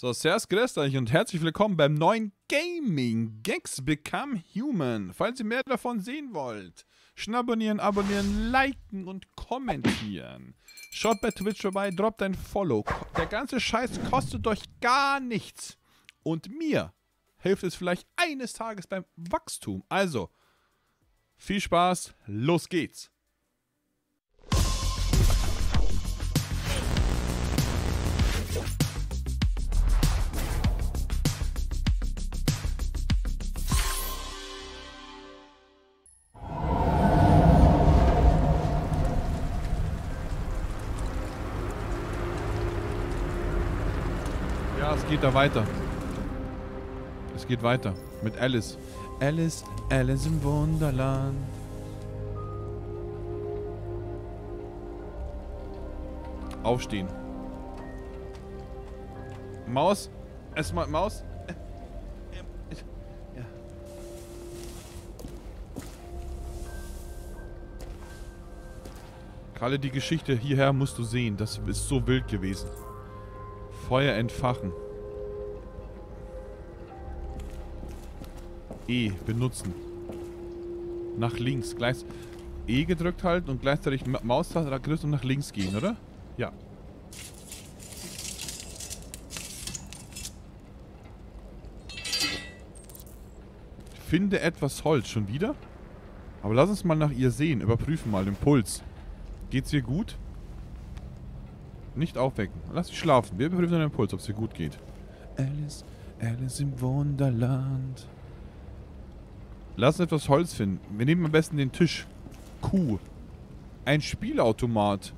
So, Servus, grüßt euch und herzlich willkommen beim neuen Gaming Gags Become Human. Falls ihr mehr davon sehen wollt, schnabbonieren, abonnieren, liken und kommentieren. Schaut bei Twitch vorbei, droppt ein Follow. Der ganze Scheiß kostet euch gar nichts. Und mir hilft es vielleicht eines Tages beim Wachstum. Also, viel Spaß, los geht's. Geht da weiter. Es geht weiter mit Alice. Alice, Alice im Wunderland. Aufstehen. Maus. Erstmal Maus. Ja. Kalle, die Geschichte hierher musst du sehen. Das ist so wild gewesen. Feuer entfachen. E benutzen. Nach links. Gleich E gedrückt halten und gleichzeitig Ma Maustaste gedrückt und nach links gehen, oder? Ja. Finde etwas Holz. Schon wieder? Aber lass uns mal nach ihr sehen. Überprüfen mal den Puls. Geht's ihr gut? Nicht aufwecken. Lass sie schlafen. Wir überprüfen den Puls, ob es ihr gut geht. Alice, Alice im Wunderland. Lass uns etwas Holz finden. Wir nehmen am besten den Tisch. Kuh. Ein Spielautomat.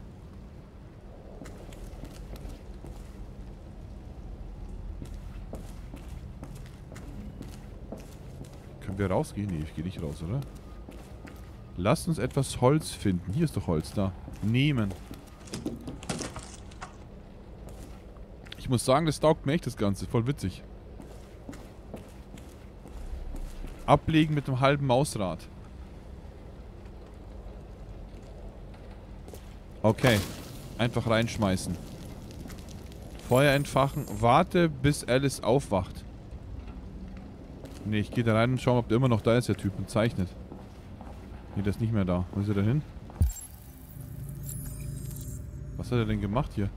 Können wir rausgehen? Nee, ich gehe nicht raus, oder? Lasst uns etwas Holz finden. Hier ist doch Holz da. Nehmen. Ich muss sagen, das taugt mir echt das Ganze. Voll witzig. Ablegen mit dem halben Mausrad. Okay. Einfach reinschmeißen. Feuer entfachen. Warte, bis Alice aufwacht. Ne, ich gehe da rein und schaue, ob der immer noch da ist, der Typ, und zeichnet. Ne, der ist nicht mehr da. Wo ist er denn hin? Was hat er denn gemacht hier?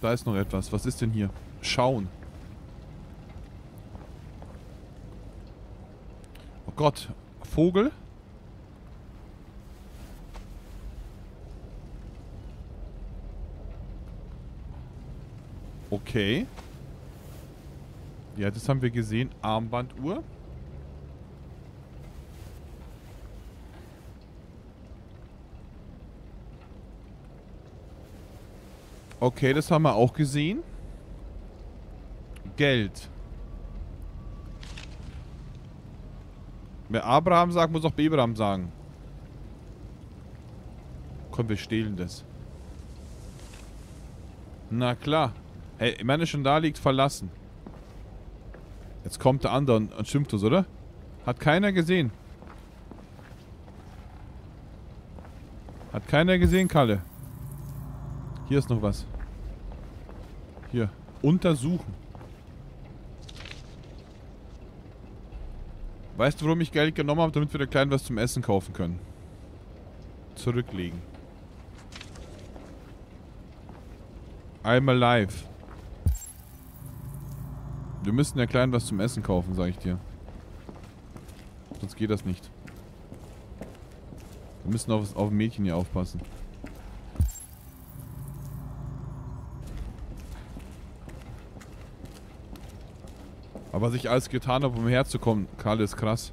Da ist noch etwas. Was ist denn hier? Schauen. Gott. Vogel? Okay. Ja, das haben wir gesehen. Armbanduhr. Okay, das haben wir auch gesehen. Geld. Wer Abraham sagt, muss auch Abraham sagen. Komm, wir stehlen das. Na klar. Hey, ich meine, schon da liegt, verlassen. Jetzt kommt der andere und, und schimpft uns, oder? Hat keiner gesehen. Hat keiner gesehen, Kalle. Hier ist noch was. Hier. Untersuchen. Weißt du, warum ich Geld genommen habe? Damit wir der Kleinen was zum Essen kaufen können. Zurücklegen. I'm alive. Wir müssen der Kleinen was zum Essen kaufen, sag ich dir. Sonst geht das nicht. Wir müssen auf, auf Mädchen hier aufpassen. Was ich alles getan habe, um herzukommen, Karl, ist krass.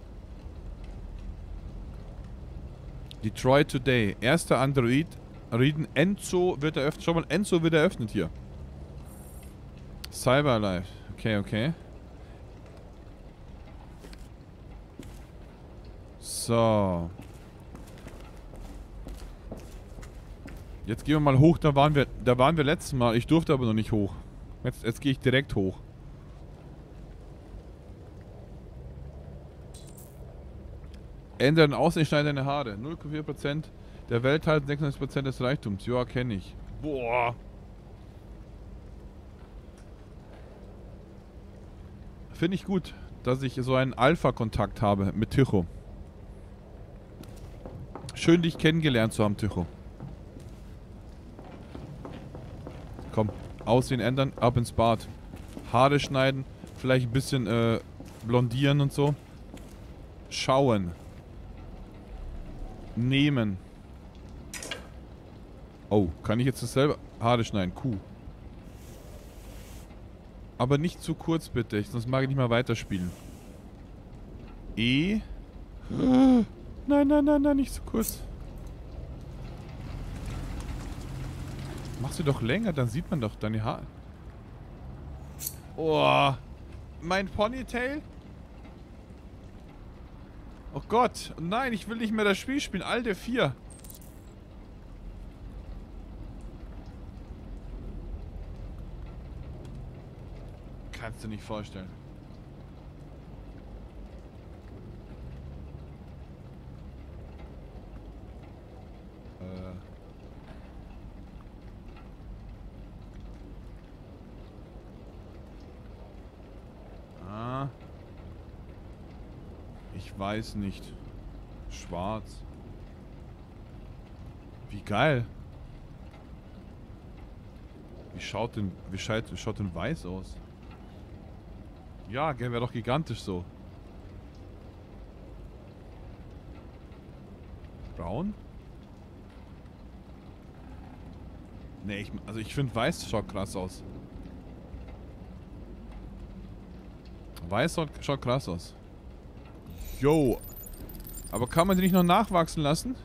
Detroit Today. Erster Android. Androiden Enzo wird eröffnet. Schau mal, Enzo wird eröffnet hier. Cyberlife. Okay, okay. So. Jetzt gehen wir mal hoch. Da waren wir, da waren wir letztes Mal. Ich durfte aber noch nicht hoch. Jetzt, jetzt gehe ich direkt hoch. Ändern Außenschneider deine Haare. 0,4% der Welt hat 96% des Reichtums. Ja, kenne ich. Boah. Finde ich gut, dass ich so einen Alpha-Kontakt habe mit Tycho. Schön, dich kennengelernt zu haben, Tycho. Komm, Aussehen ändern, ab ins Bad. Haare schneiden, vielleicht ein bisschen äh, blondieren und so. Schauen. Nehmen. Oh, kann ich jetzt das selber Haare schneiden? Kuh. Aber nicht zu kurz bitte, sonst mag ich nicht mal weiterspielen. E. Nein, nein, nein, nein, nicht zu kurz. Mach sie doch länger, dann sieht man doch deine Haare. Oh. Mein Ponytail? Oh Gott. Nein, ich will nicht mehr das Spiel spielen. Alte 4. Kannst du nicht vorstellen. Äh. Ah. Ich weiß nicht. Schwarz. Wie geil. Wie schaut denn, wie schaut, schaut denn weiß aus? Ja, gell, wäre doch gigantisch so. Braun? Nee, ich, also ich finde weiß schaut krass aus. Weiß schaut, schaut krass aus. Yo. Aber kann man sie nicht noch nachwachsen lassen?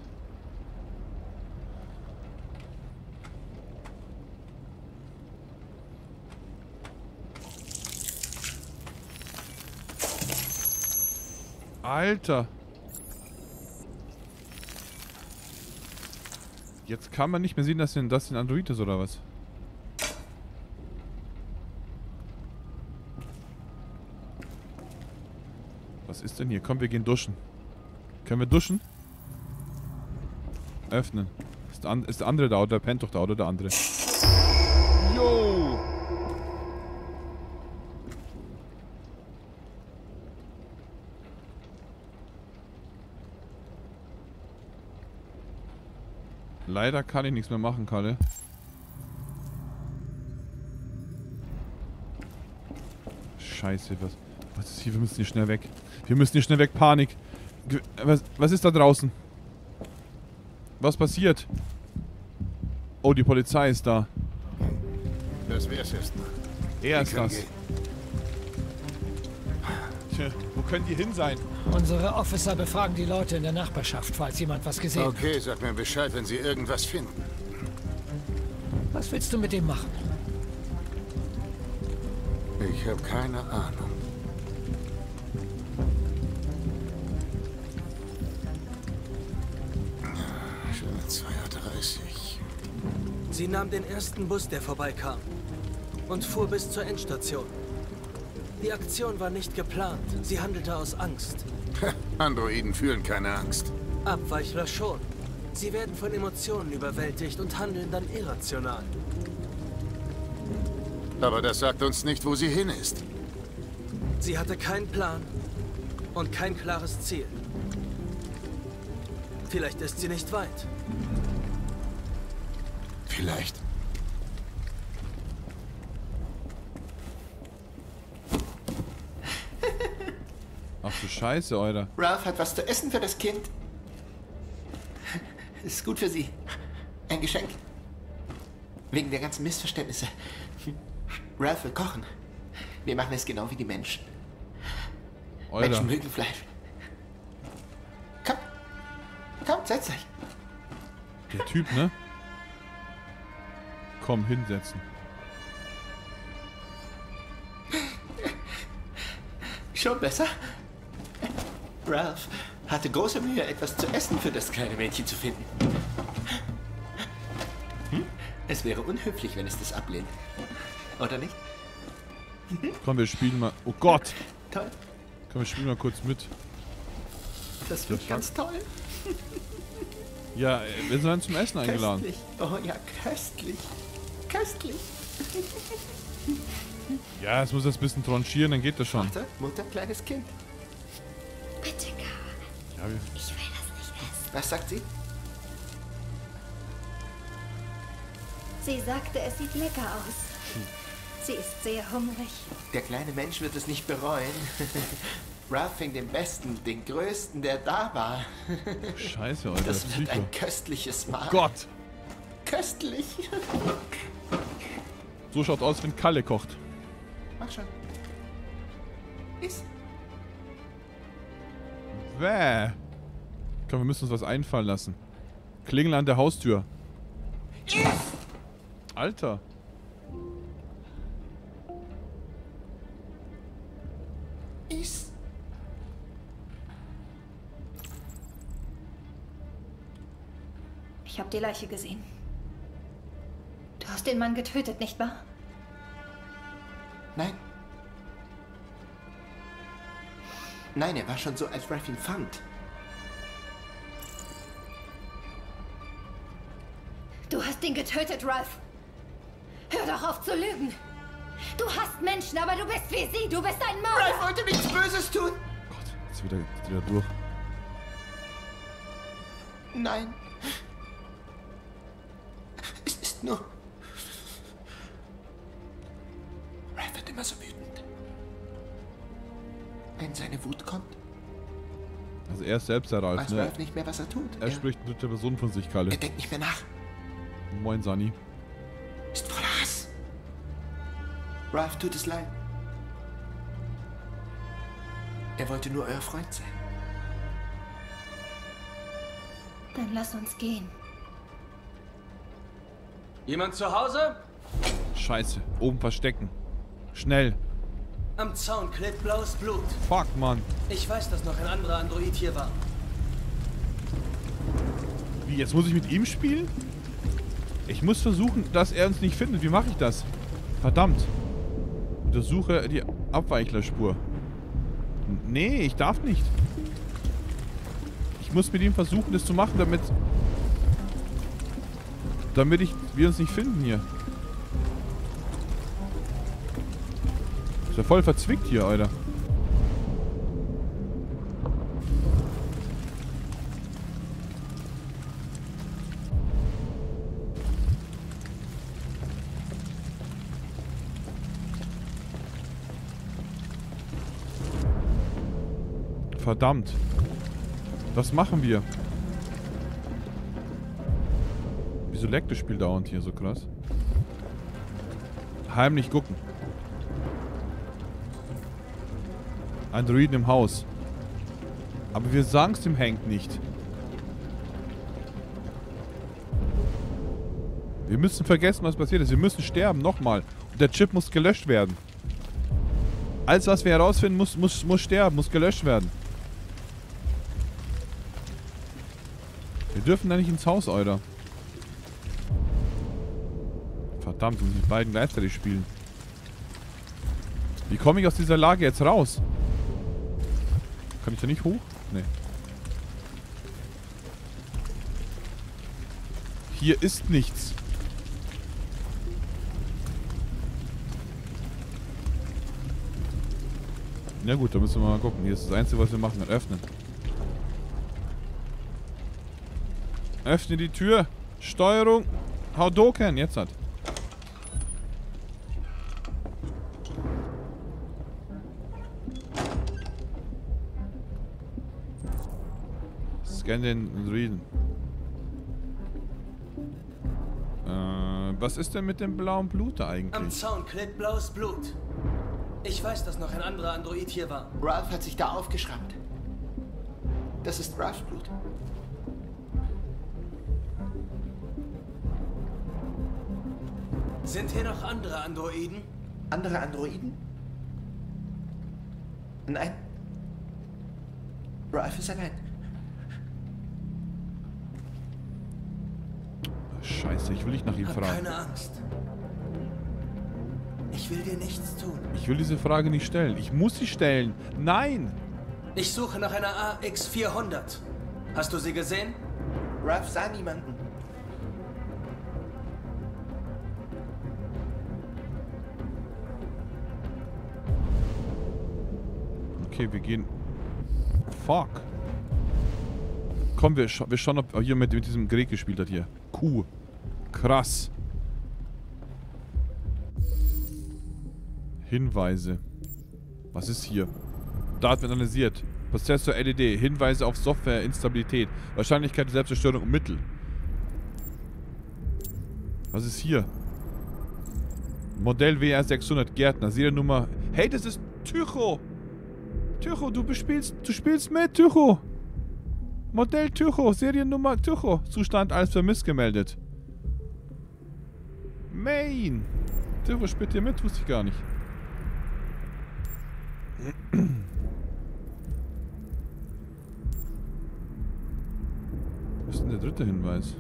Alter. Jetzt kann man nicht mehr sehen, dass das ein Android ist, oder was? Ist denn hier? Komm, wir gehen duschen. Können wir duschen? Öffnen. Ist der, an ist der andere da oder der pennt doch da oder der andere? Yo! Leider kann ich nichts mehr machen, Kalle. Scheiße, was, was ist hier? Wir müssen hier schnell weg. Wir müssen hier schnell weg. Panik. Was, was ist da draußen? Was passiert? Oh, die Polizei ist da. Das wär's erstmal. Er ist das. Tja, wo können die hin sein? Unsere Officer befragen die Leute in der Nachbarschaft, falls jemand was gesehen hat. Okay, sag mir Bescheid, wenn sie irgendwas finden. Was willst du mit dem machen? Ich habe keine Ahnung. Sie nahm den ersten Bus, der vorbeikam, und fuhr bis zur Endstation. Die Aktion war nicht geplant. Sie handelte aus Angst. Androiden fühlen keine Angst. Abweichler schon. Sie werden von Emotionen überwältigt und handeln dann irrational. Aber das sagt uns nicht, wo sie hin ist. Sie hatte keinen Plan und kein klares Ziel. Vielleicht ist sie nicht weit. Vielleicht. Ach du Scheiße, Alter. Ralph hat was zu essen für das Kind. Ist gut für sie. Ein Geschenk. Wegen der ganzen Missverständnisse. Ralph will kochen. Wir machen es genau wie die Menschen. Alter. Menschen mögen Fleisch. Komm. Komm, setz dich. Der Typ, ne? Komm, hinsetzen. Schon besser? Ralph hatte große Mühe, etwas zu essen für das kleine Mädchen zu finden. Hm? Es wäre unhöflich, wenn es das ablehnt. Oder nicht? Komm, wir spielen mal. Oh Gott! Toll. Komm, wir spielen mal kurz mit. Das wird fuck? ganz toll. Ja, äh, wir sind dann zum Essen eingeladen. Köstlich. Oh ja, köstlich. Köstlich. Ja, es muss das ein bisschen tranchieren, dann geht das schon. Vater, Mutter, kleines Kind. Bitte, Carl. Ja, wir, Ich will das nicht essen. Was sagt sie? Sie sagte, es sieht lecker aus. Sie ist sehr hungrig. Der kleine Mensch wird es nicht bereuen. Ralph fing den besten, den größten, der da war. scheiße, Alter. Das wird ein köstliches Mahl. Gott! Köstlich. So schaut aus, wenn Kalle kocht. Mach schon. Iss. Bäh. Komm, wir müssen uns was einfallen lassen. Klingel an der Haustür. Alter. Iss. Ich habe die Leiche gesehen. Du hast den Mann getötet, nicht wahr? Nein. Nein, er war schon so, als Ralph ihn fand. Du hast ihn getötet, Ralph. Hör doch auf zu lügen. Du hast Menschen, aber du bist wie sie. Du bist ein Ralph Mörder. wollte nichts Böses tun. Gott, jetzt wieder, jetzt wieder durch. Nein. Es ist nur... immer so wütend. Wenn seine Wut kommt, Also er ist selbst der Ralf, weiß ne? Nicht mehr, was er tut. Er spricht in dritter Person von sich, Kalle. er denkt nicht mehr nach. Moin, Sani. Ist voller Hass. Ralph tut es leid. Er wollte nur euer Freund sein. Dann lass uns gehen. Jemand zu Hause? Scheiße. Oben verstecken. Schnell. Am Zaun klebt blaues Blut. Fuck, Mann. Ich weiß, dass noch ein anderer Android hier war. Wie, jetzt muss ich mit ihm spielen? Ich muss versuchen, dass er uns nicht findet. Wie mache ich das? Verdammt. Untersuche die Abweichlerspur. Nee, ich darf nicht. Ich muss mit ihm versuchen, das zu machen, damit... Damit ich, wir uns nicht finden hier. Ist ja voll verzwickt hier, Alter. Verdammt. Was machen wir? Wieso leckt das Spiel dauernd hier so krass? Heimlich gucken. Androiden im Haus. Aber wir sagen es dem Hank nicht. Wir müssen vergessen, was passiert ist. Wir müssen sterben, nochmal. Und der Chip muss gelöscht werden. Alles, was wir herausfinden, muss, muss, muss sterben, muss gelöscht werden. Wir dürfen da nicht ins Haus, Alter. Verdammt, wir müssen die beiden gleichzeitig spielen. Wie komme ich aus dieser Lage jetzt raus? Kann ich da nicht hoch? Nee. Hier ist nichts. Na gut, da müssen wir mal gucken. Hier ist das Einzige, was wir machen können. Öffnen. Öffne die Tür. Steuerung. Haudoken. Jetzt hat. Scan den Androiden. Äh, was ist denn mit dem blauen Blut da Am eigentlich? Zaun klebt blaues Blut. Ich weiß, dass noch ein anderer Android hier war. Ralph hat sich da aufgeschraubt. Das ist Ralphs Blut. Sind hier noch andere Androiden? Andere Androiden? Nein. Ralph ist allein. ist. Ich will dich nach ihm Hab fragen. Keine Angst. Ich will dir nichts tun. Ich will diese Frage nicht stellen. Ich muss sie stellen. Nein! Ich suche nach einer AX400. Hast du sie gesehen? Ralph sah niemanden. Okay, wir gehen... Fuck. Komm, wir, scha wir schauen, ob hier mit, mit diesem Greg gespielt hat hier. Kuh. Krass. Hinweise. Was ist hier? Daten analysiert. Prozessor LED. Hinweise auf Softwareinstabilität. Wahrscheinlichkeit der Selbstzerstörung und Mittel. Was ist hier? Modell WR600 Gärtner. Seriennummer. Hey, das ist Tycho. Tycho, du bespielst, du spielst mit, Tycho. Modell Tycho. Seriennummer Tycho. Zustand als vermisst gemeldet. Main. Tycho spielt hier mit, wusste ich gar nicht. Was ist denn der dritte Hinweis?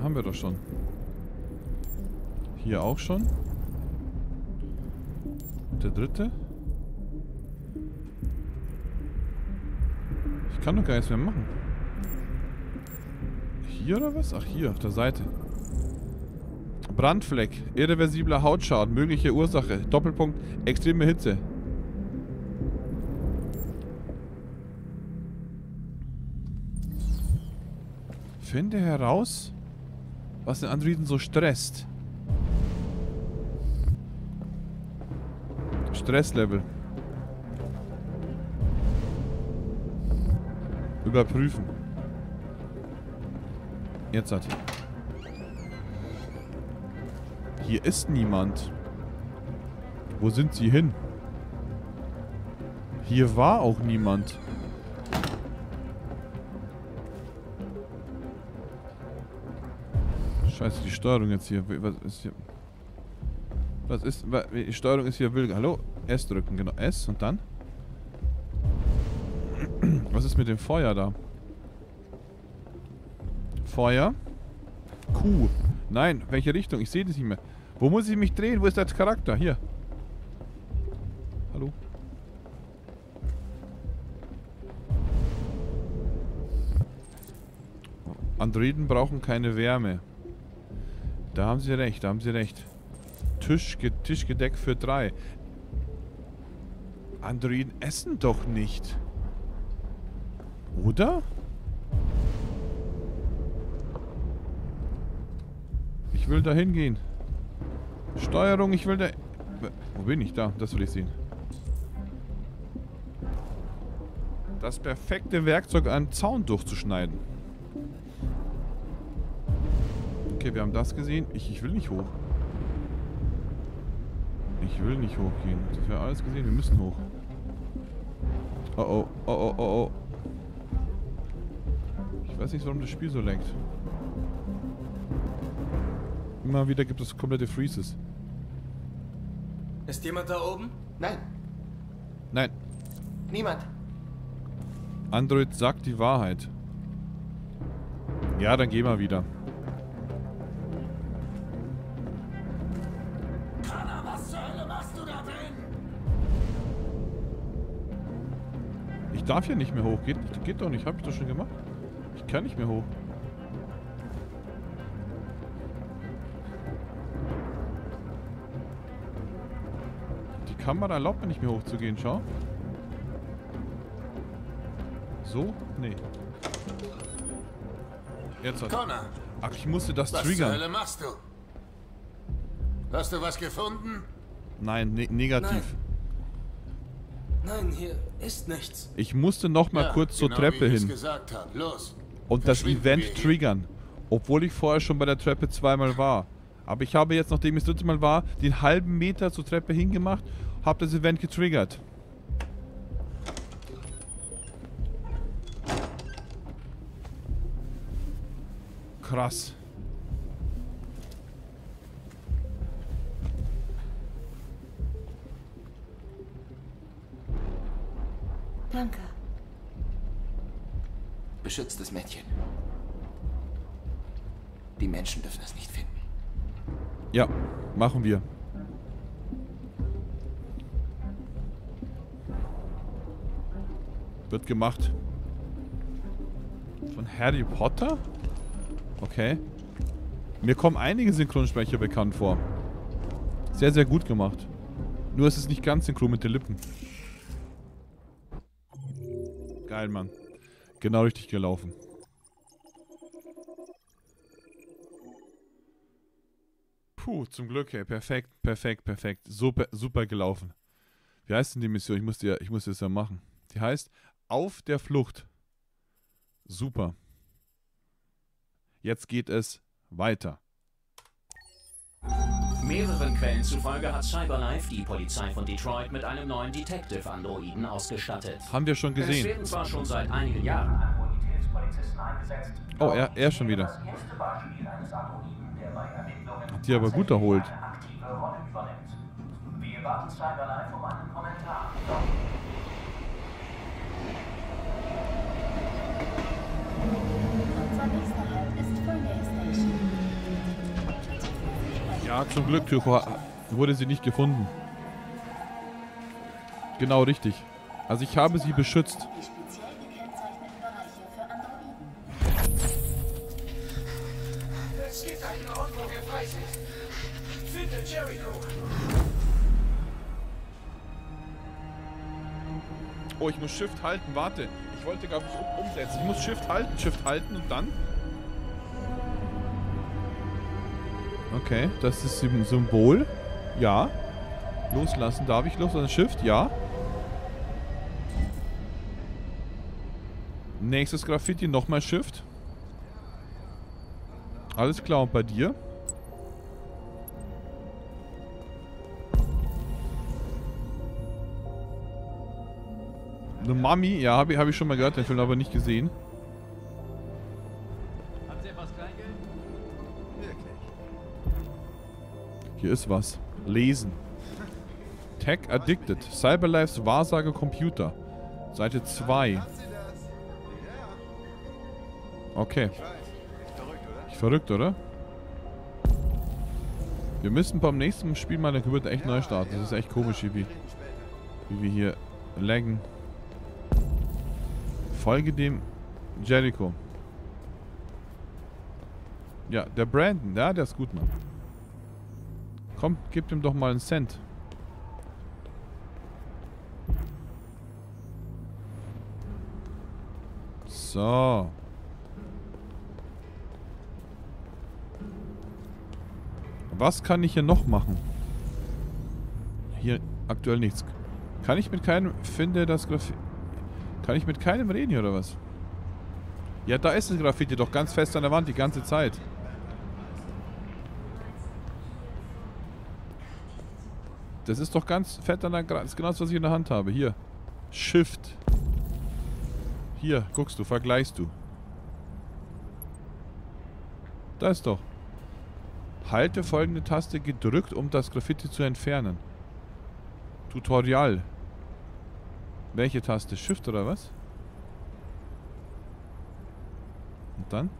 Haben wir doch schon. Hier auch schon. Und der dritte? Ich kann doch gar nichts mehr machen. Hier oder was? Ach, hier auf der Seite. Brandfleck, irreversibler Hautschaden, mögliche Ursache, Doppelpunkt, extreme Hitze. Finde heraus, was den Androiden so stresst. Stresslevel. Überprüfen. Jetzt hat. Hier ist niemand. Wo sind sie hin? Hier war auch niemand. Scheiße, die Steuerung jetzt hier. Was ist hier? Was ist. Die Steuerung ist hier wild. Hallo? S drücken, genau. S und dann? Was ist mit dem Feuer da? Feuer. Q. Nein, welche Richtung? Ich sehe das nicht mehr. Wo muss ich mich drehen? Wo ist der Charakter? Hier. Hallo? Androiden brauchen keine Wärme. Da haben sie recht, da haben sie recht. Tisch, Tischgedeckt für drei. Androiden essen doch nicht. Oder? Ich will da hingehen. Steuerung, ich will da... Wo bin ich? Da, das will ich sehen. Das perfekte Werkzeug, einen Zaun durchzuschneiden. Okay, wir haben das gesehen. Ich, ich will nicht hoch. Ich will nicht hochgehen. Das wir alles gesehen. Wir müssen hoch. Oh oh, oh oh, oh oh. Ich weiß nicht, warum das Spiel so lenkt. Immer wieder gibt es komplette Freezes. Ist jemand da oben? Nein, Nein, niemand. Android sagt die Wahrheit. Ja, dann geh mal wieder. Ich darf hier nicht mehr hoch. Geht, nicht, geht doch nicht. Hab ich doch schon gemacht. Ich kann nicht mehr hoch. Kamera erlaubt mir nicht mehr hochzugehen. Schau. So? Nee. Jetzt hat. Connor, Ach, ich musste das was zur triggern. Hölle machst du? Hast du was gefunden? Nein, ne negativ. Nein, hier ist nichts. Ich musste noch mal Ja, kurz zur genau Treppe hin und das Event triggern. Obwohl ich vorher schon bei der Treppe zweimal war. Aber ich habe jetzt, nachdem ich das dritte Mal war, den halben Meter zur Treppe hingemacht, habe das Event getriggert. Krass. Danke. Beschützt das Mädchen. Die Menschen dürfen es nicht finden. Ja, machen wir. Wird gemacht. Von Harry Potter? Okay. Mir kommen einige Synchronsprecher bekannt vor. Sehr, sehr gut gemacht. Nur ist es nicht ganz synchron mit den Lippen. Geil, Mann. Genau richtig gelaufen. Puh, zum Glück, ey. Perfekt, perfekt, perfekt. Super, super gelaufen. Wie heißt denn die Mission? Ich muss, die, ich muss das ja machen. Die heißt Auf der Flucht. Super. Jetzt geht es weiter. Mehreren Quellen zufolge hat Cyberlife die Polizei von Detroit mit einem neuen Detective-Androiden ausgestattet. Haben wir schon Es gesehen. werden zwar schon seit einigen Jahren Oh, er, er schon wieder. Hat die aber gut erholt. Unser nächster Halt ist Fernie Station. Ja, zum Glück, Tycho, wurde sie nicht gefunden. Genau, richtig. Also ich habe sie beschützt. Die speziell gekennzeichneten Bereiche für Androiden. Es gibt einen Ort, wo wir frei sind. Finde Jericho. Oh, ich muss Shift halten, warte. Ich wollte gar nicht um umsetzen. Ich muss Shift halten, Shift halten und dann... Okay, das ist ein Symbol. Ja. Loslassen. Darf ich loslassen? Shift? Ja. Nächstes Graffiti, nochmal Shift. Alles klar, und bei dir? Mami, ja, habe ich, hab ich schon mal gehört, den Film aber nicht gesehen. Hier ist was. Lesen. Tech Addicted. Cyberlifes Wahrsage Computer. Seite 2. Okay. Ich verrückt, oder? Wir müssen beim nächsten Spiel mal eine Geburt echt neu starten. Das ist echt komisch, wie, wir- wie wir hier laggen. Folge dem Jericho. Ja, der Brandon, ja, der ist gut, Mann. Komm, gib ihm doch mal einen Cent. So. Was kann ich hier noch machen? Hier aktuell nichts. Kann ich mit keinem... Finde das Graffiti... Kann ich mit keinem reden hier oder was? Ja, da ist das Graffiti doch ganz fest an der Wand die ganze Zeit. Das ist doch ganz fett an der Gra Das ist genau das, was ich in der Hand habe. Hier. Shift. Hier, guckst du, vergleichst du. Da ist doch. Halte folgende Taste gedrückt, um das Graffiti zu entfernen. Tutorial. Welche Taste? Shift oder was? Und dann?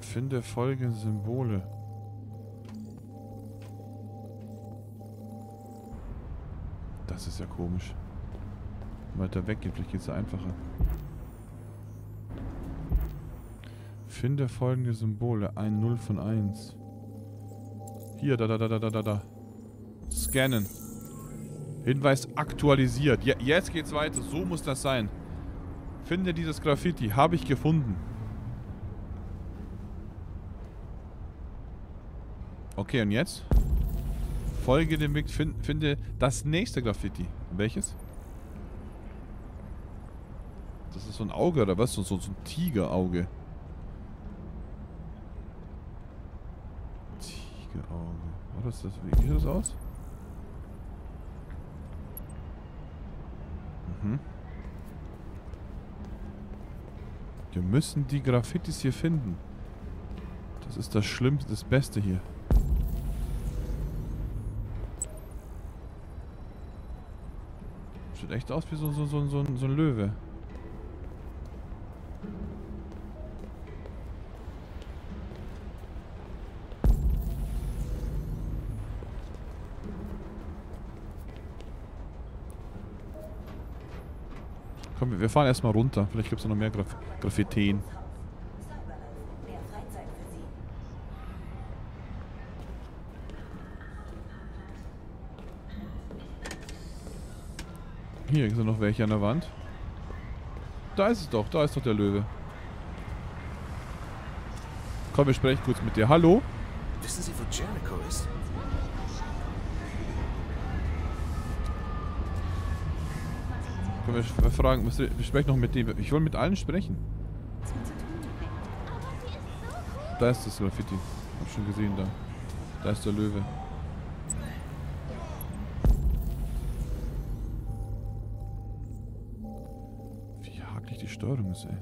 Finde folgende Symbole. Das ist ja komisch. Weiter weg geht, vielleicht geht es einfacher. Finde folgende Symbole. Ein 0 von 1. Hier, da, da, da, da, da, da. Scannen. Hinweis aktualisiert. Ja, jetzt geht's weiter. So muss das sein. Finde dieses Graffiti. Habe ich gefunden. Okay, und jetzt? Folge dem Weg, fin finde das nächste Graffiti. Welches? Das ist so ein Auge oder was? So, so, so ein Tigerauge. Tigerauge. War das? Wie sieht das aus? Mhm. Wir müssen die Graffitis hier finden. Das ist das Schlimmste, das Beste hier. Sieht echt aus wie so, so, so, so, so ein Löwe. wir fahren erstmal runter. Vielleicht gibt es noch mehr Graf Graffiteen. Hier sind noch welche an der Wand. Da ist es doch, da ist doch der Löwe. Komm, wir sprechen kurz mit dir. Hallo? Wissen Sie, wo Jericho ist? Können wir fragen, wir sprechen noch mit dem. Ich will mit allen sprechen. Da ist das Graffiti. Hab schon gesehen da. Da ist der Löwe. Wie hakelig die Steuerung ist, ey.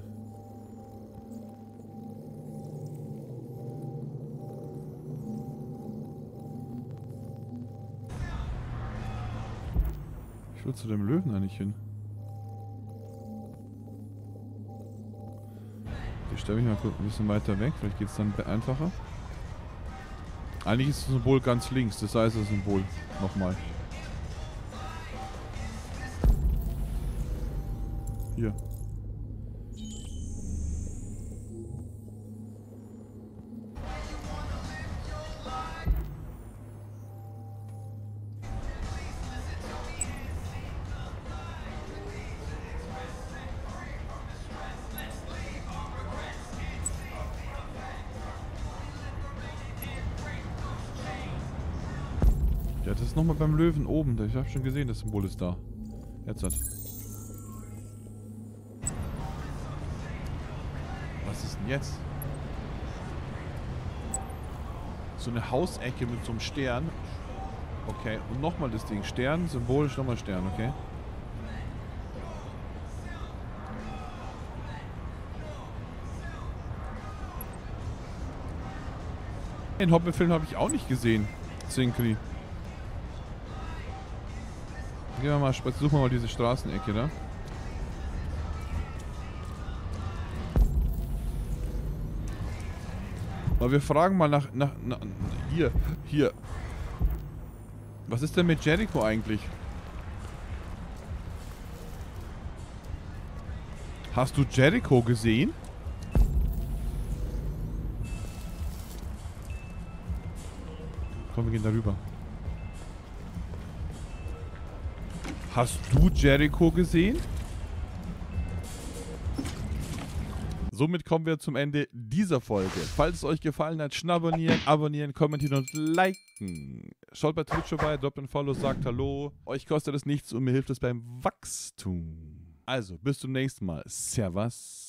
Ich will zu dem Löwen eigentlich hin. Stelle mich mal kurz ein bisschen weiter weg. Vielleicht geht es dann einfacher. Eigentlich ist das Symbol ganz links. Das heißt das Symbol. Nochmal. Hier. Das ist nochmal beim Löwen oben. Ich habe schon gesehen, das Symbol ist da. Jetzt hat. Was ist denn jetzt? So eine Hausecke mit so einem Stern. Okay, und nochmal das Ding. Stern, symbolisch nochmal Stern, okay? Den Hobbit-Film habe ich auch nicht gesehen. Zinkri. Gehen wir mal, suchen wir mal diese Straßenecke da. Aber wir fragen mal nach, nach, nach, hier, hier. Was ist denn mit Jericho eigentlich? Hast du Jericho gesehen? Komm, wir gehen darüber. Hast du Jericho gesehen? Somit kommen wir zum Ende dieser Folge. Falls es euch gefallen hat, schnabonnieren, abonnieren, kommentieren und liken. Schaut bei Twitch vorbei, droppt ein Follow, sagt Hallo. Euch kostet es nichts und mir hilft es beim Wachstum. Also, bis zum nächsten Mal. Servus.